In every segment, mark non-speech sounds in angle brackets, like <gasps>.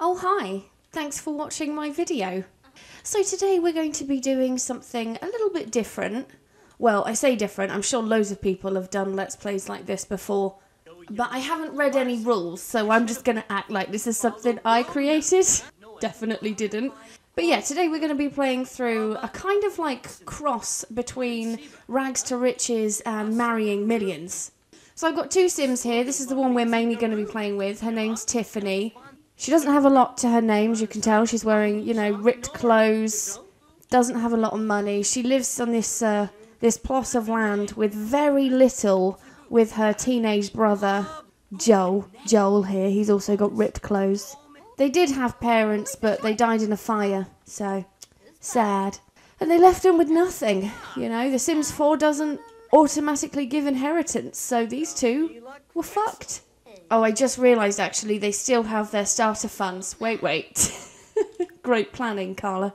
Oh, hi. Thanks for watching my video. So today we're going to be doing something a little bit different. Well, I say different, I'm sure loads of people have done Let's Plays like this before. But I haven't read any rules, so I'm just going to act like this is something I created. <laughs> Definitely didn't. But yeah, today we're going to be playing through a kind of like cross between Rags to Riches and Marrying Millions. So I've got two Sims here. This is the one we're mainly going to be playing with. Her name's Tiffany. She doesn't have a lot to her name, as you can tell. She's wearing, you know, ripped clothes. Doesn't have a lot of money. She lives on this uh, this plot of land with very little with her teenage brother, Joel. Joel here. He's also got ripped clothes. They did have parents, but they died in a fire. So sad. And they left him with nothing. You know, The Sims 4 doesn't automatically give inheritance, so these two were fucked. Oh, I just realised actually they still have their starter funds. Wait, wait. <laughs> Great planning, Carla.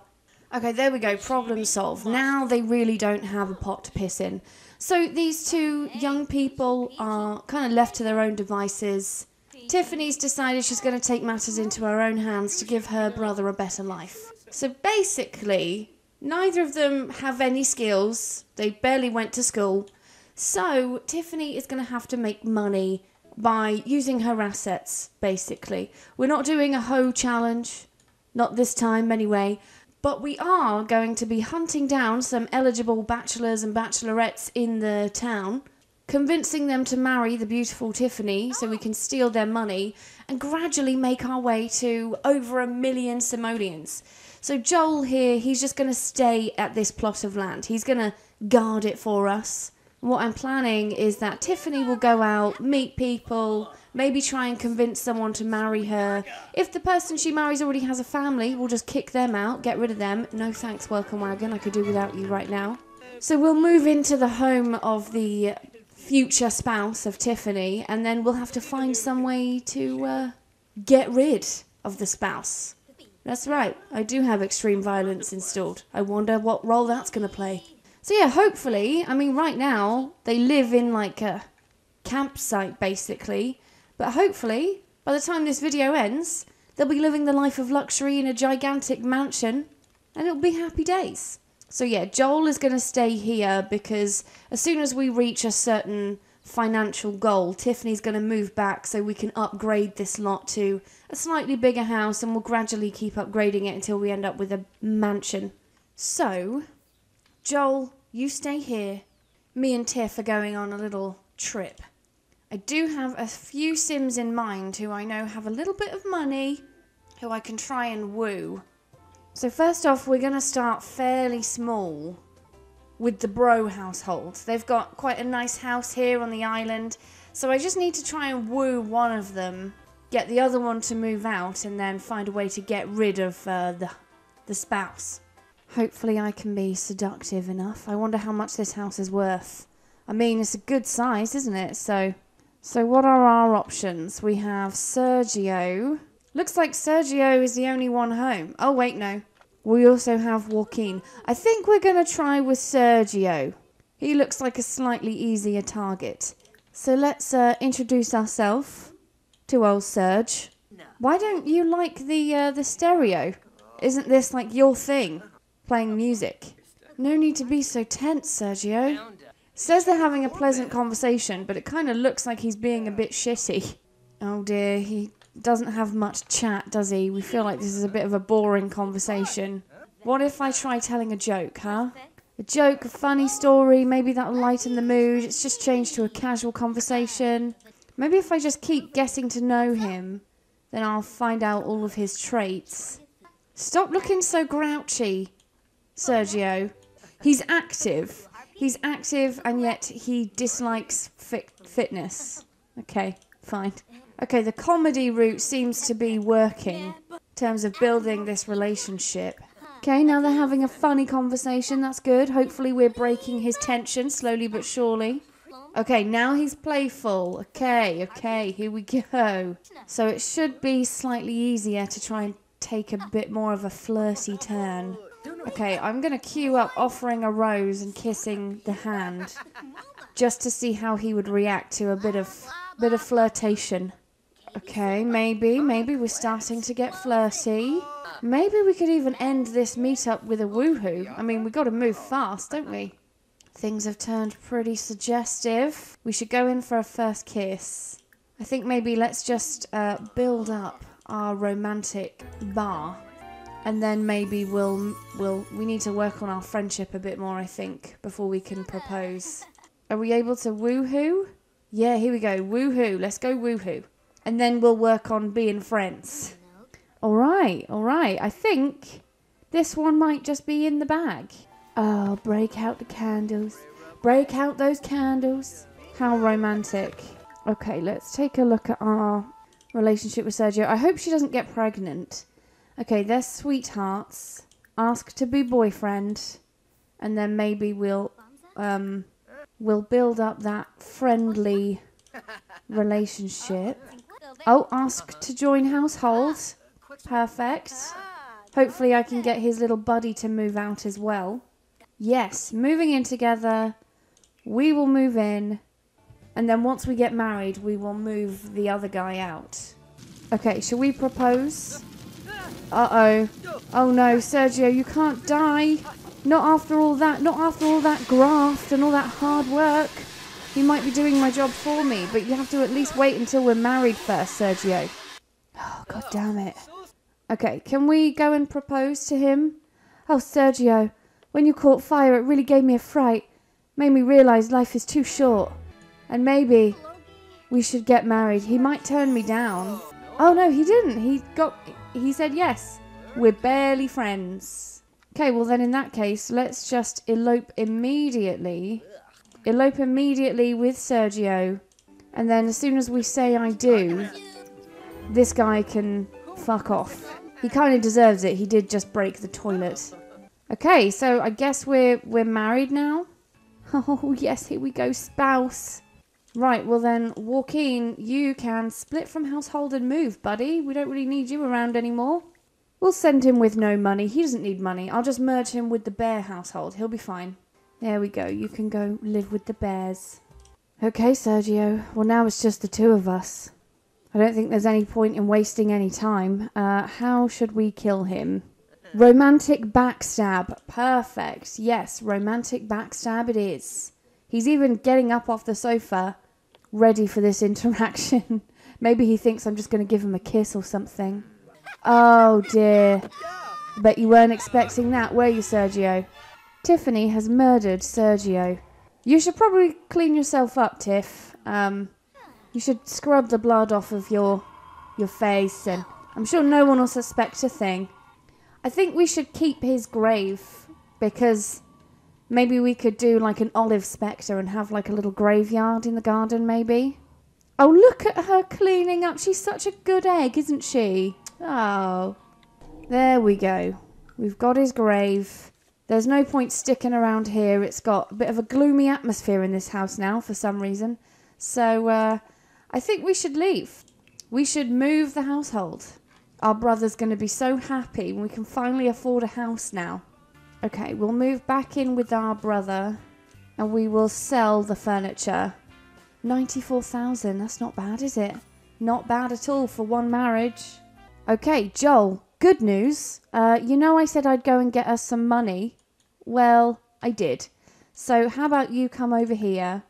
Okay, there we go. Problem solved. Now they really don't have a pot to piss in. So these two young people are kind of left to their own devices. Tiffany's decided she's going to take matters into her own hands to give her brother a better life. So basically, neither of them have any skills. They barely went to school. So Tiffany is going to have to make money by using her assets, basically. We're not doing a hoe challenge, not this time anyway, but we are going to be hunting down some eligible bachelors and bachelorettes in the town, convincing them to marry the beautiful Tiffany so we can steal their money and gradually make our way to over a million simoleons. So Joel here, he's just going to stay at this plot of land. He's going to guard it for us. What I'm planning is that Tiffany will go out, meet people, maybe try and convince someone to marry her. If the person she marries already has a family, we'll just kick them out, get rid of them. No thanks, welcome wagon. I could do without you right now. So we'll move into the home of the future spouse of Tiffany, and then we'll have to find some way to uh, get rid of the spouse. That's right, I do have extreme violence installed. I wonder what role that's going to play. So yeah, hopefully, I mean, right now they live in like a campsite basically, but hopefully by the time this video ends, they'll be living the life of luxury in a gigantic mansion, and it'll be happy days. So yeah, Joel is going to stay here because as soon as we reach a certain financial goal, Tiffany's going to move back so we can upgrade this lot to a slightly bigger house and we'll gradually keep upgrading it until we end up with a mansion. So, Joel, you stay here. Me and Tiff are going on a little trip. I do have a few Sims in mind who I know have a little bit of money who I can try and woo. So, first off, we're going to start fairly small with the Bro household. They've got quite a nice house here on the island, so I just need to try and woo one of them, get the other one to move out, and then find a way to get rid of uh, the, the spouse. Hopefully, I can be seductive enough. I wonder how much this house is worth. I mean, it's a good size, isn't it? So, so what are our options? We have Sergio. Looks like Sergio is the only one home. Oh, wait, no. We also have Joaquin. I think we're going to try with Sergio. He looks like a slightly easier target. So let's uh, introduce ourselves to old Serge. Why don't you like the uh, the stereo? Isn't this like your thing? Playing music. No need to be so tense, Sergio. Says they're having a pleasant conversation, but it kind of looks like he's being a bit shitty. Oh dear, he doesn't have much chat, does he? We feel like this is a bit of a boring conversation. What if I try telling a joke, huh? A joke, a funny story, maybe that'll lighten the mood. It's just changed to a casual conversation. Maybe if I just keep getting to know him, then I'll find out all of his traits. Stop looking so grouchy, Sergio. He's active. He's active and yet he dislikes fit- fitness. Okay, fine. Okay, the comedy route seems to be working in terms of building this relationship. Okay, now they're having a funny conversation. That's good. Hopefully, we're breaking his tension slowly but surely. Okay, now he's playful. Okay, okay, here we go. So it should be slightly easier to try and take a bit more of a flirty turn. Okay, I'm going to queue up offering a rose and kissing the hand just to see how he would react to a bit of bit of flirtation. Okay, maybe, maybe we're starting to get flirty. Maybe we could even end this meetup with a woohoo. I mean, we got to move fast, don't we? Things have turned pretty suggestive. We should go in for a first kiss. I think maybe let's just uh, build up our romantic bar, and then maybe we'll we'll we need to work on our friendship a bit more. I think before we can propose. Are we able to woohoo? Yeah, here we go. Woohoo! Let's go woohoo, and then we'll work on being friends. All right, all right. I think this one might just be in the bag. Oh, break out the candles. Break out those candles. How romantic. Okay, let's take a look at our relationship with Sergio. I hope she doesn't get pregnant. Okay, they're sweethearts. Ask to be boyfriend. And then maybe we'll um we'll build up that friendly relationship. Oh, ask to join household. Perfect. Hopefully I can get his little buddy to move out as well. Yes, moving in together. We will move in. And then once we get married, we will move the other guy out. Okay, shall we propose? Uh-oh. Oh no, Sergio, you can't die. Not after all that, not after all that graft and all that hard work. You might be doing my job for me, but you have to at least wait until we're married first, Sergio. Oh, god damn it. Okay, can we go and propose to him? Oh, Sergio, when you caught fire, it really gave me a fright. Made me realise life is too short. And maybe we should get married. He might turn me down. Oh no, he didn't. He got he said yes. We're barely friends. Okay, well then in that case, let's just elope immediately. Elope immediately with Sergio. And then as soon as we say I do, this guy can fuck off. He kind of deserves it. He did just break the toilet. Okay, so I guess we're we're married now. <laughs> Oh yes, here we go, spouse. Right, well then, Joaquin, you can split from household and move, buddy. We don't really need you around anymore. We'll send him with no money. He doesn't need money. I'll just merge him with the bear household. He'll be fine. There we go. You can go live with the bears. Okay, Sergio. Well, now it's just the two of us. I don't think there's any point in wasting any time. Uh, how should we kill him? Romantic backstab. Perfect. Yes, romantic backstab it is. He's even getting up off the sofa, ready for this <laughs> interaction. Maybe he thinks I'm just going to give him a kiss or something. Oh dear. Bet you weren't expecting that, were you, Sergio? Tiffany has murdered Sergio. You should probably clean yourself up, Tiff. Um, you should scrub the blood off of your your face, and I'm sure no one will suspect a thing. I think we should keep his grave because maybe we could do like an Olive Specter and have like a little graveyard in the garden, maybe. Oh, look at her cleaning up. She's such a good egg, isn't she? Oh, there we go. We've got his grave. There's no point sticking around here. It's got a bit of a gloomy atmosphere in this house now for some reason. So uh, I think we should leave. We should move the household. Our brother's going to be so happy when we can finally afford a house now. Okay, we'll move back in with our brother and we will sell the furniture. 94,000, that's not bad, is it? Not bad at all for one marriage. Okay, Joel, good news. Uh, you know I said I'd go and get us some money? Well, I did. So how about you come over here?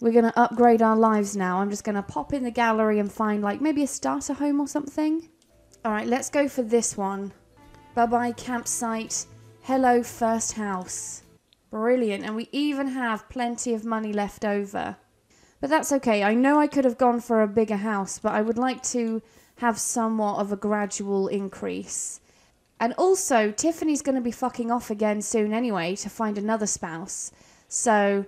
We're going to upgrade our lives now. I'm just going to pop in the gallery and find like maybe a starter home or something. All right, let's go for this one. Bye bye, campsite. Hello, first house. Brilliant. And we even have plenty of money left over. But that's okay. I know I could have gone for a bigger house, but I would like to have somewhat of a gradual increase. And also, Tiffany's going to be fucking off again soon anyway to find another spouse. So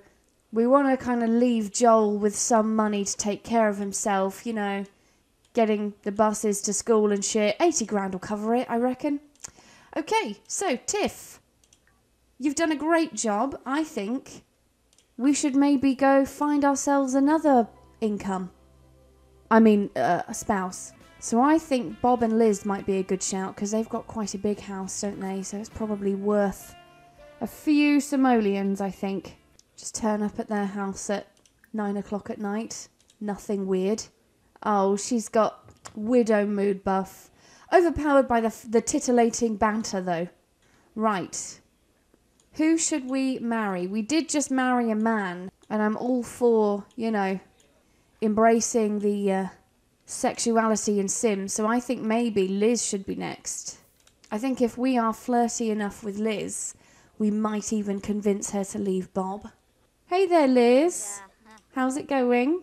we want to kind of leave Joel with some money to take care of himself, you know getting the buses to school and shit. 80 grand will cover it, I reckon. Okay, so Tiff, you've done a great job. I think we should maybe go find ourselves another income. I mean, uh, a spouse. So I think Bob and Liz might be a good shout because they've got quite a big house, don't they? So it's probably worth a few simoleons, I think. Just turn up at their house at nine o'clock at night. Nothing weird. Oh, she's got Widow mood buff. Overpowered by the, the titillating banter, though. Right. Who should we marry? We did just marry a man, and I'm all for, you know, embracing the uh, sexuality in Sims, so I think maybe Liz should be next. I think if we are flirty enough with Liz, we might even convince her to leave Bob. Hey there, Liz. How's it going?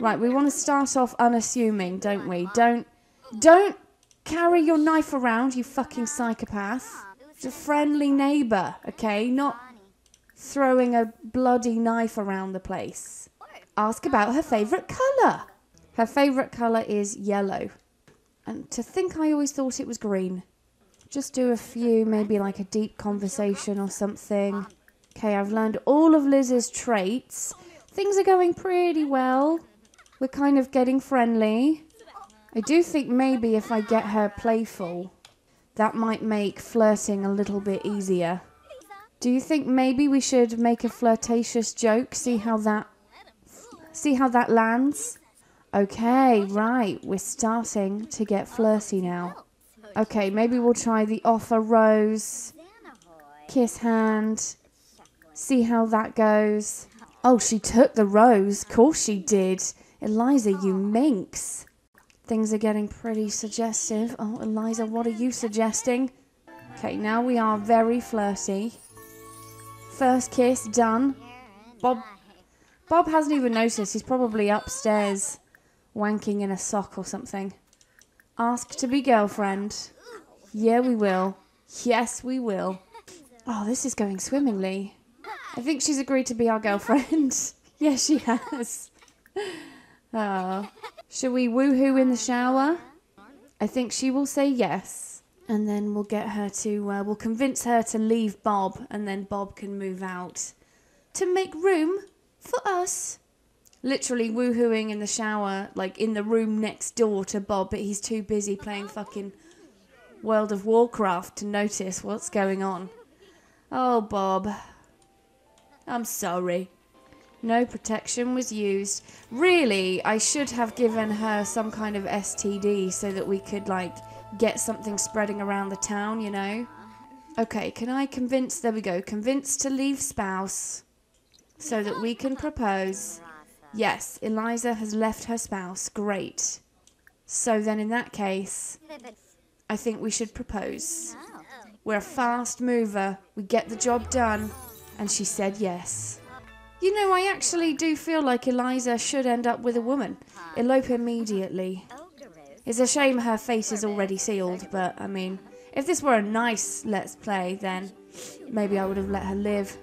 Right, we want to start off unassuming, don't we? Don't don't carry your knife around, you fucking psychopath. Just a friendly neighbour, okay? Not throwing a bloody knife around the place. Ask about her favourite colour. Her favourite colour is yellow. And to think I always thought it was green. Just do a few, maybe like a deep conversation or something. Okay, I've learned all of Liz's traits. Things are going pretty well. We're kind of getting friendly. I do think maybe if I get her playful, that might make flirting a little bit easier. Do you think maybe we should make a flirtatious joke? See how that see how that lands? Okay, right. We're starting to get flirty now. Okay, maybe we'll try the offer rose. Kiss hand. See how that goes. Oh, she took the rose. Of Course she did. Eliza, you minx. Things are getting pretty suggestive. Oh, Eliza, what are you suggesting? Okay, now we are very flirty. First kiss done. Bob Bob hasn't even noticed. He's probably upstairs wanking in a sock or something. Ask to be girlfriend. Yeah, we will. Yes, we will. Oh, this is going swimmingly. I think she's agreed to be our girlfriend. <laughs> yes, she has. <laughs> Oh. Shall we woohoo in the shower? I think she will say yes. And then we'll get her to, uh, we'll convince her to leave Bob, and then Bob can move out to make room for us. Literally woohooing in the shower, like in the room next door to Bob, but he's too busy playing fucking World of Warcraft to notice what's going on. Oh, Bob. I'm sorry. No protection was used. Really, I should have given her some kind of STD so that we could, like, get something spreading around the town, you know? Okay, can I convince, there we go, convince to leave spouse so that we can propose. Yes, Eliza has left her spouse. Great. So then, in that case, I think we should propose. We're a fast mover. We get the job done. And she said yes. You know, I actually do feel like Eliza should end up with a woman. Elope immediately. It's a shame her fate is already sealed, but I mean, if this were a nice Let's Play, then maybe I would have let her live.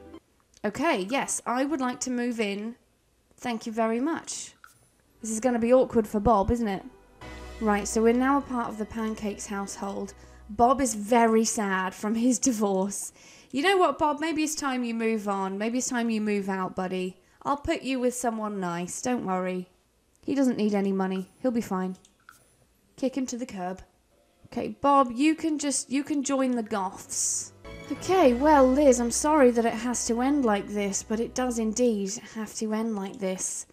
Okay, yes, I would like to move in. Thank you very much. This is going to be awkward for Bob, isn't it? Right, so we're now a part of the Pancakes household. Bob is very sad from his divorce. You know what, Bob? Maybe it's time you move on. Maybe it's time you move out, buddy. I'll put you with someone nice. Don't worry. He doesn't need any money. He'll be fine. Kick him to the curb. Okay, Bob, you can just you can join the goths. Okay, well, Liz, I'm sorry that it has to end like this, but it does indeed have to end like this.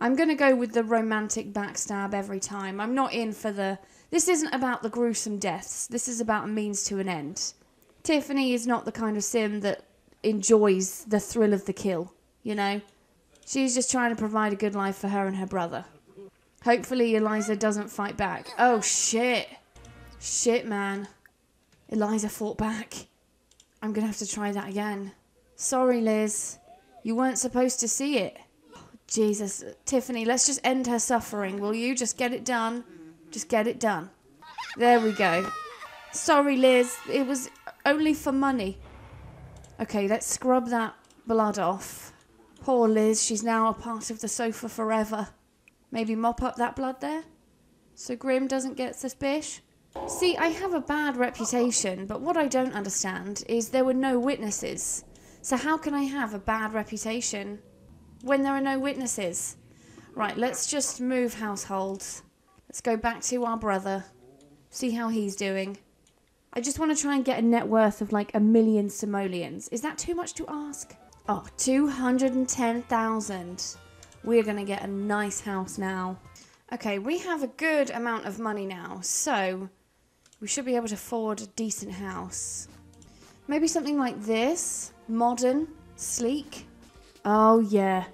I'm going to go with the romantic backstab every time. I'm not in for the. This isn't about the gruesome deaths. This is about a means to an end. Tiffany is not the kind of sim that enjoys the thrill of the kill, you know? She's just trying to provide a good life for her and her brother. Hopefully, Eliza doesn't fight back. Oh, shit. Shit, man. Eliza fought back. I'm to have to try that again. Sorry, Liz. You weren't supposed to see it. Jesus. Tiffany, let's just end her suffering, will you? Just get it done. Just get it done. There we go. Sorry, Liz. It was only for money. Okay, let's scrub that blood off. Poor Liz, she's now a part of the sofa forever. Maybe mop up that blood there? So Grim doesn't get suspicious? See, I have a bad reputation, but what I don't understand is there were no witnesses. So how can I have a bad reputation when there are no witnesses? Right, let's just move households. Let's go back to our brother. See how he's doing. I just want to try and get a net worth of like a million simoleons. Is that too much to ask? Oh, 210,000. We're going to get a nice house now. Okay, we have a good amount of money now, so we should be able to afford a decent house. Maybe something like this modern, sleek. Oh, yeah.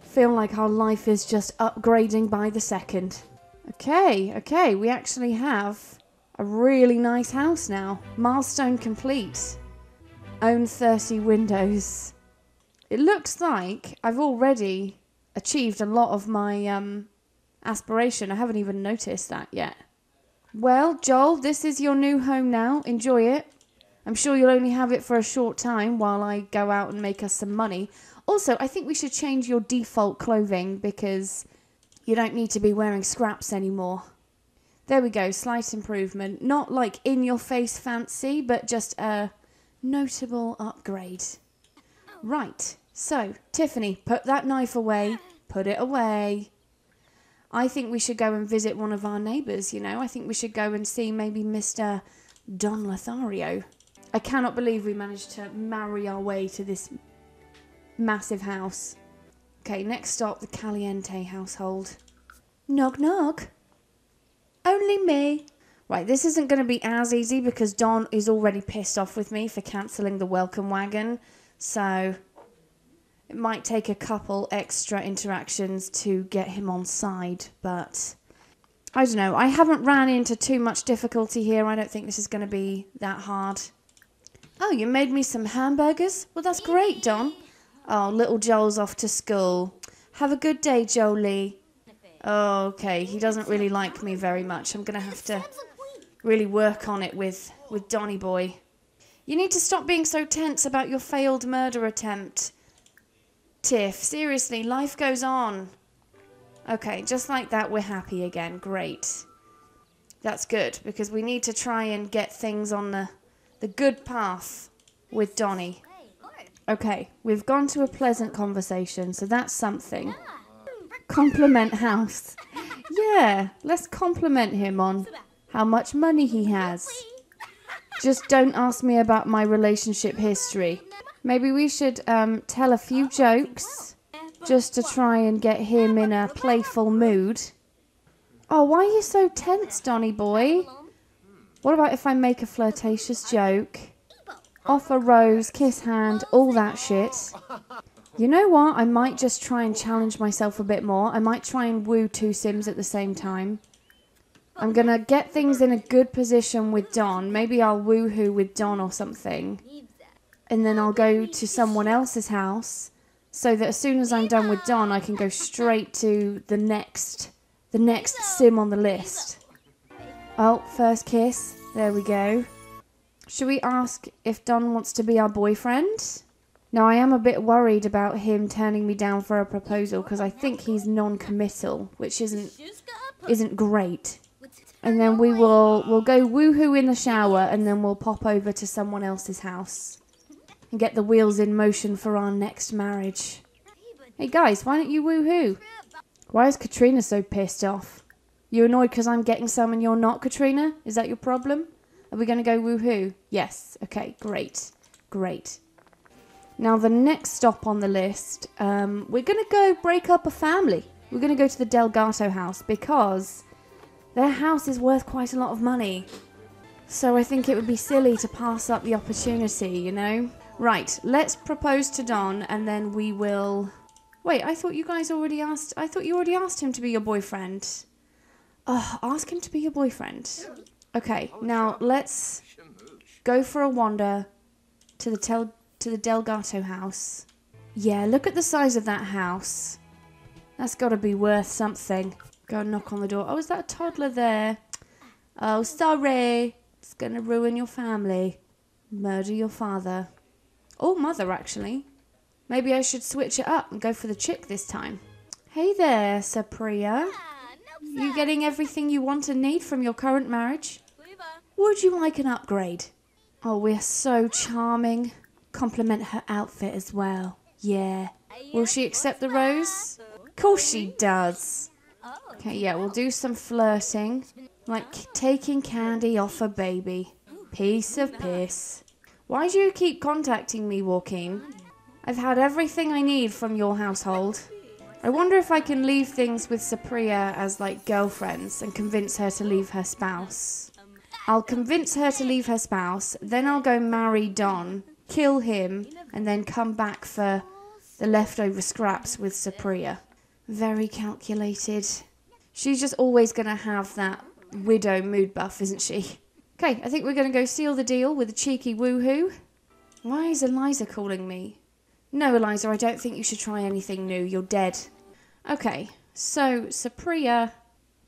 Feel like our life is just upgrading by the second. Okay, okay, we actually have a really nice house now. Milestone complete. Own 30 windows. It looks like I've already achieved a lot of my um, aspiration. I haven't even noticed that yet. Well, Joel, this is your new home now. Enjoy it. I'm sure you'll only have it for a short time while I go out and make us some money. Also, I think we should change your default clothing because you don't need to be wearing scraps anymore. There we go, slight improvement. Not like in your face fancy, but just a notable upgrade. Right, so, Tiffany, put that knife away. Put it away. I think we should go and visit one of our neighbours, you know. I think we should go and see maybe Mr. Don Lothario. I cannot believe we managed to marry our way to this massive house. Okay, next stop, the Caliente household. Knock knock. Only me. Right, this isn't going to be as easy because Don is already pissed off with me for cancelling the welcome wagon. So it might take a couple extra interactions to get him on side, but I don't know. I haven't ran into too much difficulty here. I don't think this is going to be that hard. Oh, you made me some hamburgers? Well, that's great, Don. Oh, little Joel's off to school. Have a good day, Jolie. Oh, okay, he doesn't really like me very much. I'm going to have to really work on it with, with Donny Boy. You need to stop being so tense about your failed murder attempt. Tiff, seriously, life goes on. Okay, just like that, we're happy again. Great. That's good, because we need to try and get things on the, the good path with Donny. Okay, we've gone to a pleasant conversation, so that's something. Compliment House. Yeah, let's compliment him on how much money he has. Just don't ask me about my relationship history. Maybe we should um, tell a few jokes just to try and get him in a playful mood. Oh, why are you so tense, Donny boy? What about if I make a flirtatious joke? Offer rose, kiss hand, all that shit. You know what? I might just try and challenge myself a bit more. I might try and woo two Sims at the same time. I'm gonna get things in a good position with Don. Maybe I'll woohoo with Don or something and then I'll go to someone else's house so that as soon as I'm done with Don, I can go straight to the next, the next sim on the list. Oh, first kiss. There we go. Should we ask if Don wants to be our boyfriend? Now, I am a bit worried about him turning me down for a proposal because I think he's non-committal, which isn't isn't great. And then we will we'll go woohoo in the shower, and then we'll pop over to someone else's house and get the wheels in motion for our next marriage. Hey guys, why don't you woohoo? Why is Katrina so pissed off? You annoyed because I'm getting some and you're not, Katrina? Is that your problem? Are we going to go woohoo? Yes. Okay, great. Great. Now, the next stop on the list, um, we're going to go break up a family. We're going to go to the Delgato house because their house is worth quite a lot of money. So I think it would be silly to pass up the opportunity, you know? Right, let's propose to Don and then we will... Wait, I thought you guys already asked... I thought you already asked him to be your boyfriend. Oh, ask him to be your boyfriend. Okay, now let's go for a wander to the tel to the Delgato house. Yeah, look at the size of that house. That's got to be worth something. Go and knock on the door. Oh, is that a toddler there? Oh, sorry. It's going to ruin your family. Murder your father. Or mother, actually. Maybe I should switch it up and go for the chick this time. Hey there, Supriya. Ah, you getting everything you want and need from your current marriage? Would you like an upgrade? Oh, we're so charming. Compliment her outfit as well. Yeah. Will she accept the rose? Of course she does. Okay, yeah, we'll do some flirting. Like taking candy off a baby. Piece of piss. Why do you keep contacting me, Joaquin? I've had everything I need from your household. I wonder if I can leave things with Supriya as like girlfriends and convince her to leave her spouse. I'll convince her to leave her spouse, then I'll go marry Don, kill him, and then come back for the leftover scraps with Supriya. Very calculated. She's just always going to have that widow mood buff, isn't she? Okay, I think we're going to go seal the deal with a cheeky woohoo. Why is Eliza calling me? No, Eliza, I don't think you should try anything new. You're dead. Okay, so Supriya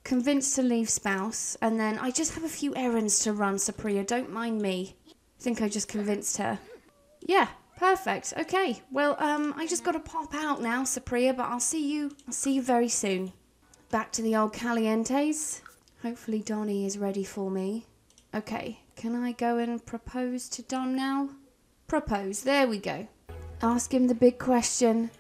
convinced to leave spouse, and then I just have a few errands to run, Supriya. Don't mind me. I think I just convinced her. Yeah, perfect. Okay. Well, um, I just got to pop out now, Supriya, but I'll see you. I'll see you very soon. Back to the old Calientes. Hopefully Donny is ready for me. Okay, can I go and propose to Don now? Propose. There we go. Ask him the big question.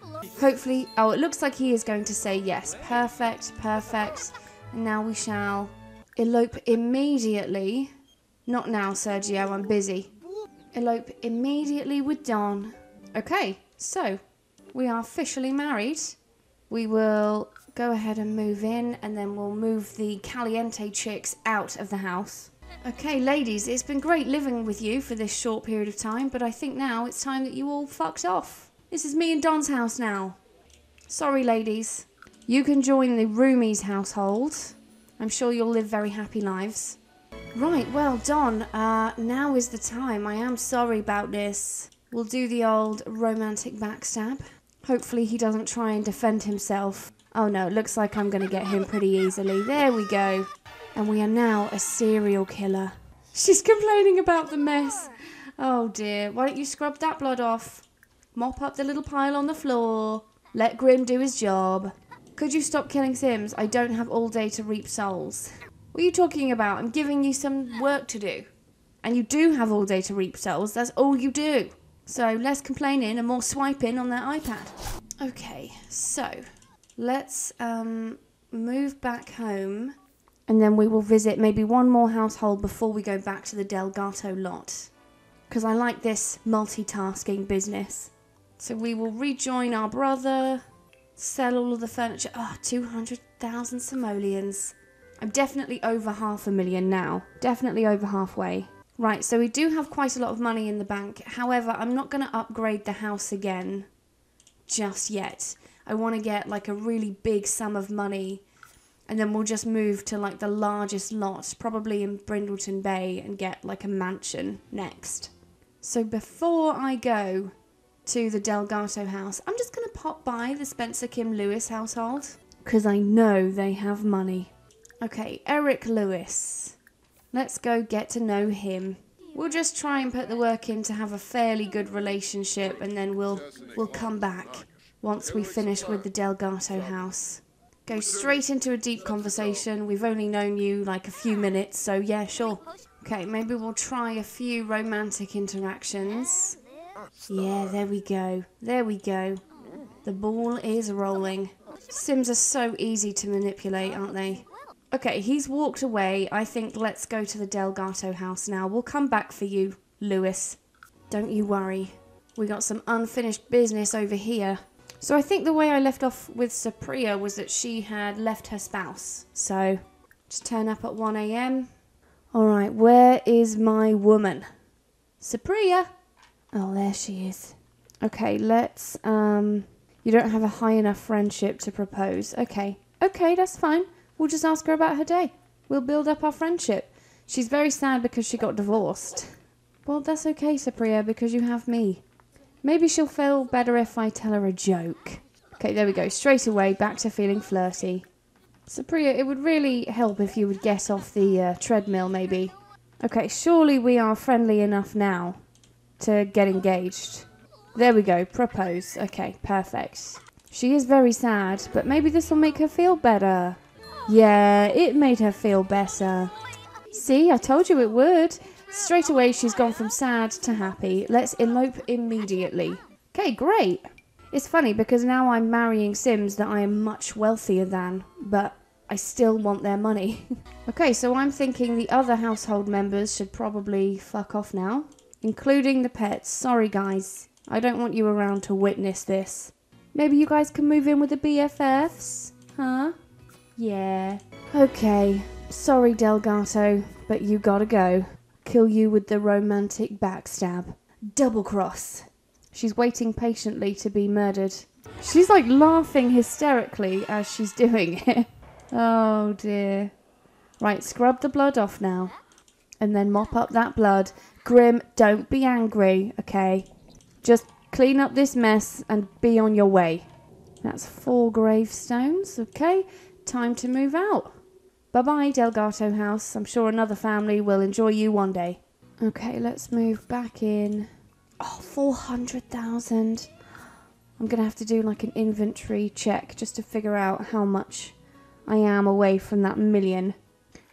Hopefully, oh, it looks like he is going to say yes. Perfect, perfect. And now we shall elope immediately. Not now, Sergio, I'm busy. Elope immediately with Don. Okay, so we are officially married. We will go ahead and move in and then we'll move the Caliente chicks out of the house. Okay, ladies, it's been great living with you for this short period of time, but I think now it's time that you all fucked off. This is me and Don's house now. Sorry, ladies. You can join the Roomies household. I'm sure you'll live very happy lives. Right, well, Don, uh, now is the time. I am sorry about this. We'll do the old romantic backstab. Hopefully he doesn't try and defend himself. Oh no, it looks like I'm going to get him pretty easily. There we go. And we are now a serial killer. She's complaining about the mess. Oh dear, why don't you scrub that blood off? Mop up the little pile on the floor. Let Grim do his job. Could you stop killing Sims? I don't have all day to reap souls. What are you talking about? I'm giving you some work to do. And you do have all day to reap souls. That's all you do. So less complaining and more swiping on that iPad. Okay, so let's um, move back home and then we will visit maybe one more household before we go back to the Delgato lot. Because I like this multitasking business. So we will rejoin our brother, sell all of the furniture. Ah, oh, 200,000 simoleons. I'm definitely over half a million now. Definitely over halfway. Right, so we do have quite a lot of money in the bank. However, I'm not going to upgrade the house again just yet. I want to get like a really big sum of money and then we'll just move to like the largest lot, probably in Brindleton Bay, and get like a mansion next. So before I go to the Delgato house, I'm just going to pop by the Spencer Kim Lewis household because I know they have money. Okay, Eric Lewis. Let's go get to know him. We'll just try and put the work in to have a fairly good relationship and then we'll we'll come back once we finish with the Delgato house go straight into a deep conversation. We've only known you like a few minutes, so yeah, sure. Okay, maybe we'll try a few romantic interactions. Yeah, there we go. There we go. The ball is rolling. Sims are so easy to manipulate, aren't they? Okay, he's walked away. I think let's go to the Delgato house now. We'll come back for you, Lewis. Don't you worry. We got some unfinished business over here. So I think the way I left off with Supriya was that she had left her spouse. So just turn up at 1 a.m. All right, where is my woman? Supriya. Oh, there she is. Okay, let's um you don't have a high enough friendship to propose. Okay. Okay, that's fine. We'll just ask her about her day. We'll build up our friendship. She's very sad because she got divorced. Well, that's okay, Supriya, because you have me. Maybe she'll feel better if I tell her a joke. Okay, there we go. Straight away, back to feeling flirty. Supriya, it would really help if you would get off the uh, treadmill, maybe. Okay, surely we are friendly enough now to get engaged. There we go, propose. Okay, perfect. She is very sad, but maybe this will make her feel better. Yeah, it made her feel better. See, I told you it would. Straight away, she's gone from sad to happy. Let's elope immediately. Okay, great. It's funny because now I'm marrying Sims that I am much wealthier than, but I still want their money. <laughs> okay, so I'm thinking the other household members should probably fuck off now, including the pets. Sorry, guys. I don't want you around to witness this. Maybe you guys can move in with the BFFs? Huh? Yeah. Okay. Sorry, Delgato, but you gotta go. Kill you with the romantic backstab. Double cross. She's waiting patiently to be murdered. She's like laughing hysterically as she's doing <laughs> it. Oh dear. Right, scrub the blood off now. And then mop up that blood. Grim, don't be angry, okay? Just clean up this mess and be on your way. That's four gravestones, okay? Time to move out. Bye bye, Delgato House. I'm sure another family will enjoy you one day. Okay, let's move back in. Oh, 400,000. I'm going to have to do like an inventory check just to figure out how much I am away from that million.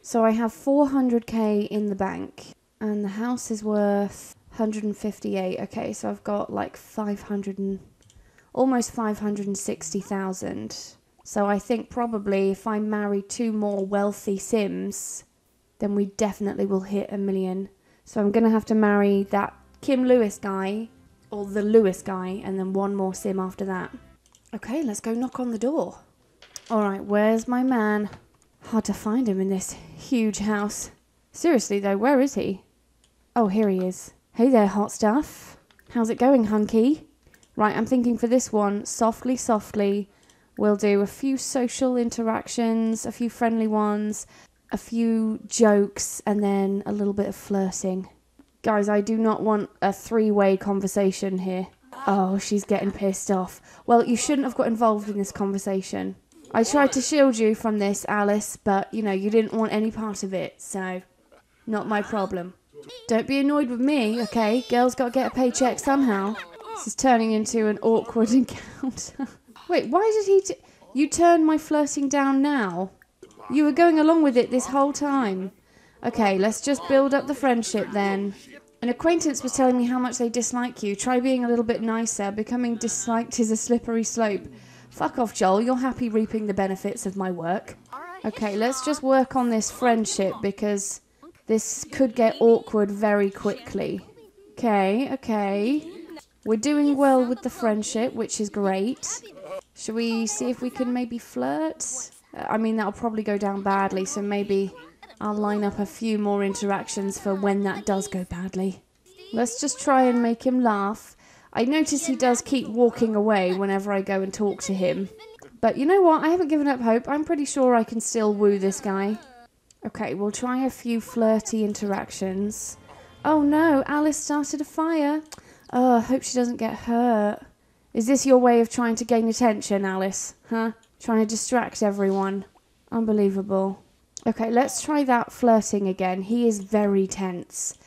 So I have 400k in the bank and the house is worth 158. Okay, so I've got like 500 and almost 560,000. So I think probably if I marry two more wealthy Sims, then we definitely will hit a million. So I'm going to have to marry that Kim Lewis guy or the Lewis guy and then one more Sim after that. Okay, let's go knock on the door. All right, where's my man? Hard to find him in this huge house. Seriously though, where is he? Oh, here he is. Hey there, hot stuff. How's it going, hunky? Right, I'm thinking for this one, softly, softly, we'll do a few social interactions, a few friendly ones, a few jokes, and then a little bit of flirting. Guys, I do not want a three way conversation here. Oh, she's getting pissed off. Well, you shouldn't have got involved in this conversation. I tried to shield you from this, Alice, but you know, you didn't want any part of it, so not my problem. Don't be annoyed with me, okay? Girls got to get a paycheck somehow. This is turning into an awkward <laughs> encounter. Wait, why did he. You turn my flirting down now? You were going along with it this whole time. Okay, let's just build up the friendship then. An acquaintance was telling me how much they dislike you. Try being a little bit nicer. Becoming disliked is a slippery slope. Fuck off, Joel. You're happy reaping the benefits of my work. Okay, let's just work on this friendship because this could get awkward very quickly. Okay, okay. We're doing well with the friendship, which is great. Should we see if we can maybe flirt? Uh, I mean, that'll probably go down badly, so maybe I'll line up a few more interactions for when that does go badly. Let's just try and make him laugh. I notice he does keep walking away whenever I go and talk to him. But you know what? I haven't given up hope. I'm pretty sure I can still woo this guy. Okay, we'll try a few flirty interactions. Oh no, Alice started a fire. Oh, I hope she doesn't get hurt. Is this your way of trying to gain attention, Alice? Huh? Trying to distract everyone? Unbelievable. Okay, let's try that flirting again. He is very tense.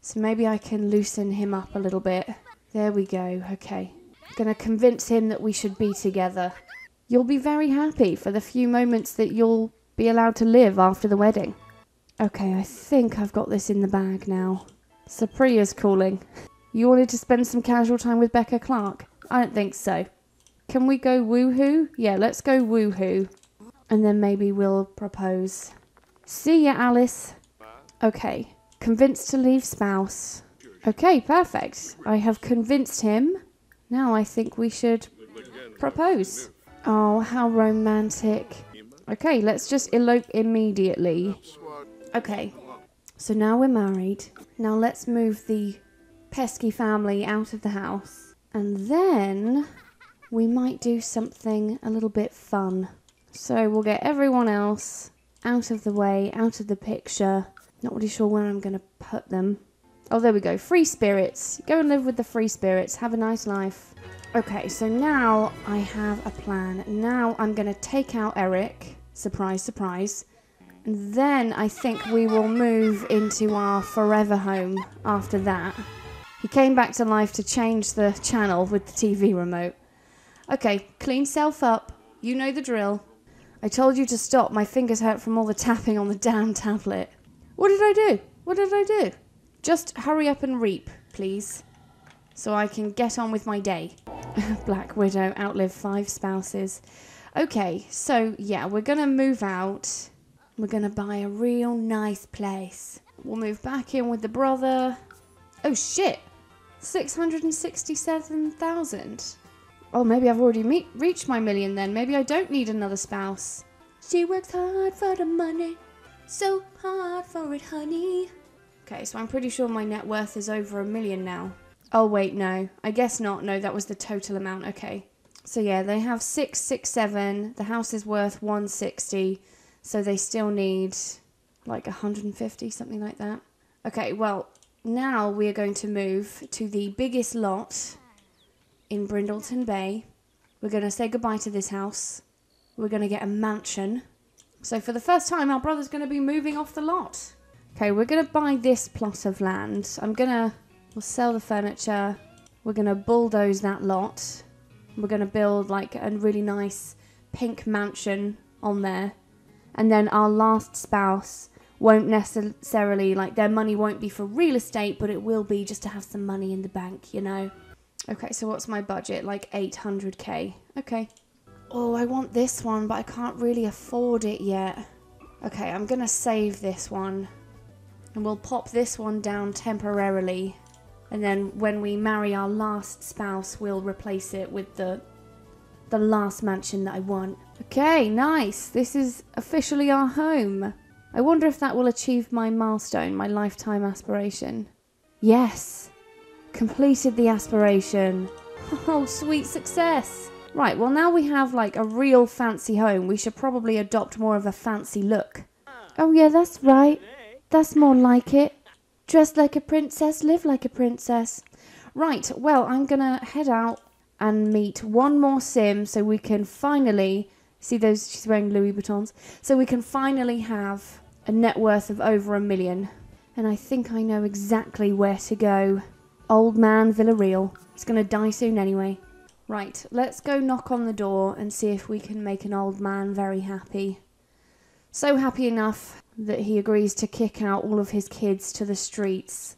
So maybe I can loosen him up a little bit. There we go. Okay. Gonna convince him that we should be together. You'll be very happy for the few moments that you'll be allowed to live after the wedding. Okay, I think I've got this in the bag now. Supriya's calling. You wanted to spend some casual time with Becca Clark? I don't think so. Can we go woohoo? Yeah, let's go woohoo. And then maybe we'll propose. See ya, Alice. Okay. Convinced to leave spouse. Okay, perfect. I have convinced him. Now I think we should propose. Oh, how romantic. Okay, let's just elope immediately. Okay, so now we're married. Now let's move the pesky family out of the house. And then we might do something a little bit fun. So we'll get everyone else out of the way, out of the picture. Not really sure where I'm going to put them. Oh, there we go. Free spirits. Go and live with the free spirits. Have a nice life. Okay, so now I have a plan. Now I'm going to take out Eric. Surprise, surprise. And then I think we will move into our forever home after that. He came back to life to change the channel with the TV remote. Okay, clean self up. You know the drill. I told you to stop. My fingers hurt from all the tapping on the damn tablet. What did I do? What did I do? Just hurry up and reap, please, so I can get on with my day. <laughs> Black Widow outlive five spouses. Okay, so yeah, we're gonna move out. We're gonna buy a real nice place. We'll move back in with the brother. Oh shit! 667,000. Oh, maybe I've already meet, reached my million then. Maybe I don't need another spouse. She works hard for the money. So hard for it, honey. Okay, so I'm pretty sure my net worth is over a million now. Oh, wait, no. I guess not. No, that was the total amount. Okay. So yeah, they have 667. The house is worth 160. So they still need like 150, something like that. Okay, well, now we are going to move to the biggest lot in Brindleton Bay. We're going to say goodbye to this house. We're going to get a mansion. So for the first time, our brother's going to be moving off the lot. Okay, we're going to buy this plot of land. I'm going to we'll sell the furniture. We're going to bulldoze that lot. We're going to build like a really nice pink mansion on there. And then our last spouse won't necessarily like their money won't be for real estate, but it will be just to have some money in the bank, you know. Okay, so what's my budget? Like 800k. Okay. Oh, I want this one, but I can't really afford it yet. Okay, I'm gonna save this one. And we'll pop this one down temporarily. And then when we marry our last spouse, we'll replace it with the the last mansion that I want. Okay, nice. This is officially our home. I wonder if that will achieve my milestone, my lifetime aspiration. Yes. Completed the aspiration. <laughs> Oh, sweet success. Right, well now we have like a real fancy home. We should probably adopt more of a fancy look. Oh yeah, that's right. That's more like it. Dress like a princess, live like a princess. Right, well, I'm gonna head out and meet one more sim so we can finally see those she's wearing Louis Vuittons. So we can finally have a net worth of over a million. And I think I know exactly where to go. Old man Villarreal. He's gonna die soon anyway. Right, let's go knock on the door and see if we can make an old man very happy. So happy enough that he agrees to kick out all of his kids to the streets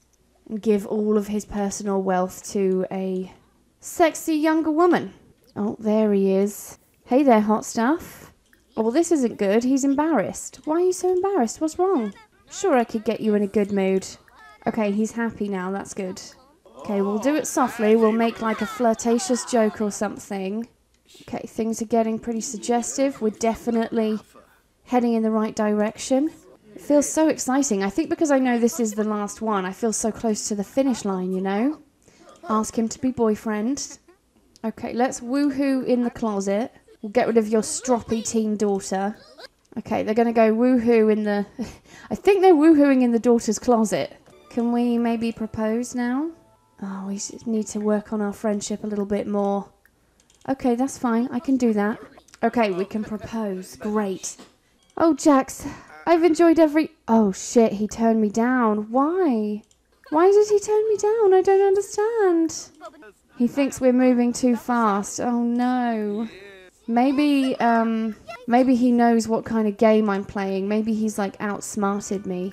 and give all of his personal wealth to a sexy younger woman. Oh, there he is. Hey there, hot stuff. Oh, well, this isn't good. He's embarrassed. Why are you so embarrassed? What's wrong? Sure, I could get you in a good mood. Okay, he's happy now. That's good. Okay, we'll do it softly. We'll make like a flirtatious joke or something. Okay, things are getting pretty suggestive. We're definitely heading in the right direction. It feels so exciting. I think because I know this is the last one, I feel so close to the finish line, you know? Ask him to be boyfriend. Okay, let's woohoo in the closet. We'll get rid of your stroppy teen daughter. Okay, they're going to go woohoo in the... <laughs> I think they're woohooing in the daughter's closet. Can we maybe propose now? Oh, we need to work on our friendship a little bit more. Okay, that's fine. I can do that. Okay, we can propose. Great. Oh, Jax, I've enjoyed every... Oh, shit, he turned me down. Why? Why did he turn me down? I don't understand. He thinks we're moving too fast. Oh, no. Maybe, um... Maybe he knows what kind of game I'm playing. Maybe he's, like, outsmarted me.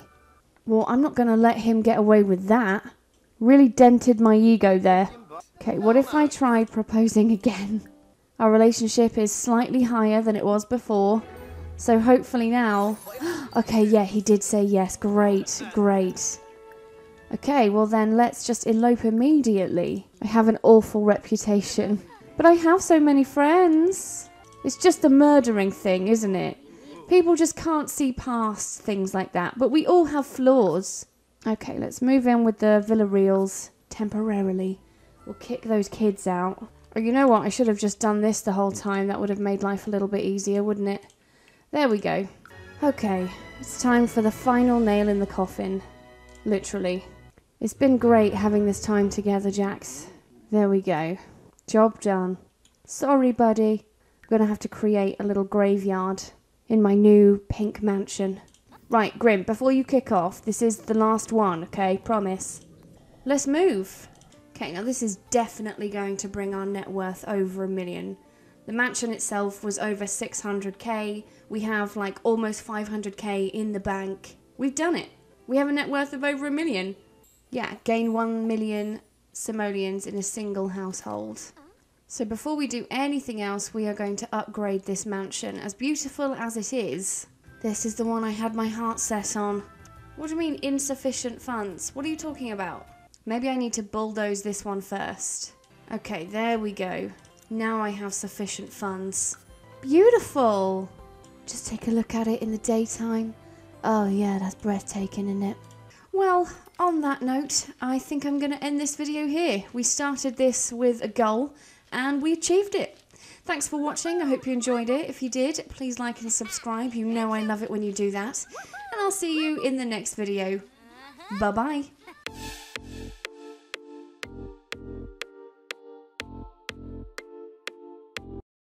Well, I'm not to let him get away with that. Really dented my ego there. Okay, what if I try proposing again? Our relationship is slightly higher than it was before. So hopefully now... <gasps> okay, yeah, he did say yes. Great, great. Okay, well then let's just elope immediately. I have an awful reputation. But I have so many friends. It's just the murdering thing, isn't it? People just can't see past things like that. But we all have flaws. Okay, let's move in with the Villarreals temporarily. We'll kick those kids out. Or you know what? I should have just done this the whole time. That would have made life a little bit easier, wouldn't it? There we go. Okay, it's time for the final nail in the coffin. Literally. It's been great having this time together, Jax. There we go. Job done. Sorry, buddy. I'm to have to create a little graveyard in my new pink mansion. Right, Grim, before you kick off, this is the last one, okay? Promise. Let's move. Okay, now this is definitely going to bring our net worth over a million. The mansion itself was over 600k. We have like almost 500k in the bank. We've done it. We have a net worth of over a million. Yeah, gain 1 million simoleons in a single household. So before we do anything else, we are going to upgrade this mansion. As beautiful as it is, this is the one I had my heart set on. What do you mean insufficient funds? What are you talking about? Maybe I need to bulldoze this one first. Okay, there we go. Now I have sufficient funds. Beautiful! Just take a look at it in the daytime. Oh, yeah, that's breathtaking, isn't it? Well, on that note, I think I'm going to end this video here. We started this with a goal and we achieved it. Thanks for watching. I hope you enjoyed it. If you did, please like and subscribe. You know I love it when you do that. And I'll see you in the next video. Bye-bye.